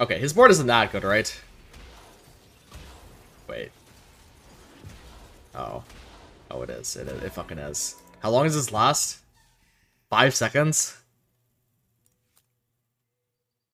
Okay, his board isn't that good, right? Wait. Oh. Oh, it is. It, it fucking is. How long does this last? Five seconds?